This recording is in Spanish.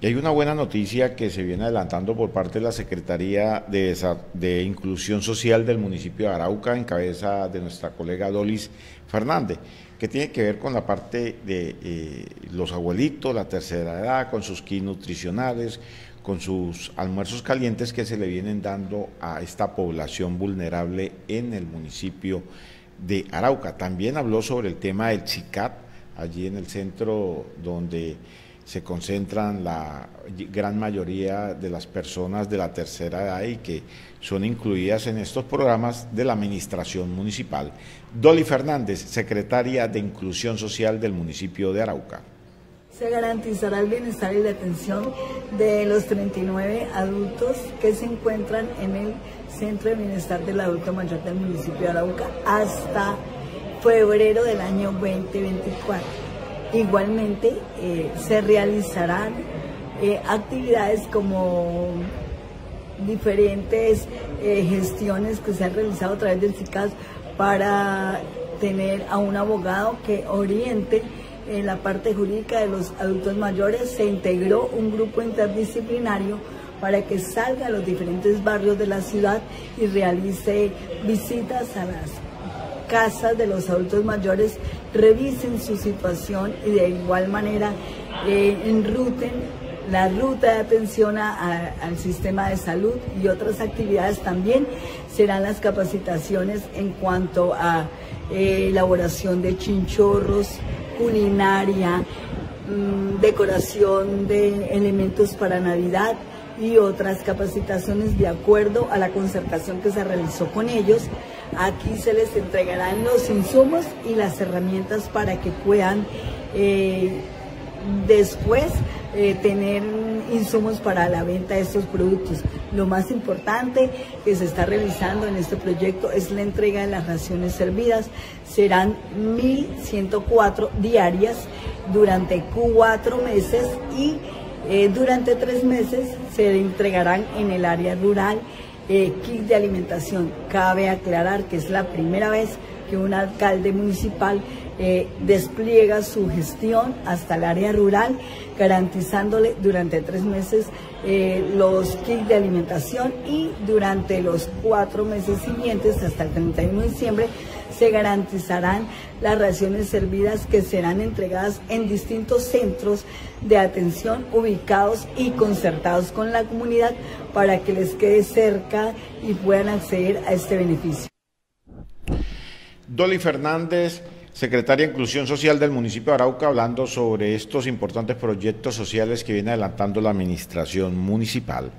Y hay una buena noticia que se viene adelantando por parte de la Secretaría de, Inclusión Social del municipio de Arauca, en cabeza de nuestra colega Dolis Fernández, que tiene que ver con la parte de eh, los abuelitos, la tercera edad, con sus kits nutricionales, con sus almuerzos calientes que se le vienen dando a esta población vulnerable en el municipio de Arauca. También habló sobre el tema del CICAT, allí en el centro donde se concentran la gran mayoría de las personas de la tercera edad y que son incluidas en estos programas de la Administración Municipal. Dolly Fernández, secretaria de Inclusión Social del municipio de Arauca. Se garantizará el bienestar y la atención de los 39 adultos que se encuentran en el Centro de Bienestar del Adulto Mayor del municipio de Arauca hasta febrero del año 2024. Igualmente eh, se realizarán eh, actividades como diferentes eh, gestiones que se han realizado a través del CICAS para tener a un abogado que oriente en la parte jurídica de los adultos mayores. Se integró un grupo interdisciplinario para que salga a los diferentes barrios de la ciudad y realice visitas a las casas de los adultos mayores revisen su situación y de igual manera eh, enruten la ruta de atención al sistema de salud y otras actividades también. Serán las capacitaciones en cuanto a eh, elaboración de chinchorros, culinaria, mm, decoración de elementos para Navidad y otras capacitaciones de acuerdo a la concertación que se realizó con ellos Aquí se les entregarán los insumos y las herramientas para que puedan eh, después eh, tener insumos para la venta de estos productos. Lo más importante que se está realizando en este proyecto es la entrega de las raciones servidas. Serán 1.104 diarias durante cuatro meses y eh, durante tres meses se entregarán en el área rural eh, kit de alimentación. Cabe aclarar que es la primera vez que un alcalde municipal eh, despliega su gestión hasta el área rural, garantizándole durante tres meses eh, los kits de alimentación y durante los cuatro meses siguientes, hasta el 31 de diciembre, se garantizarán las raciones servidas que serán entregadas en distintos centros de atención ubicados y concertados con la comunidad para que les quede cerca y puedan acceder a este beneficio. Dolly Fernández, secretaria de Inclusión Social del municipio de Arauca, hablando sobre estos importantes proyectos sociales que viene adelantando la administración municipal.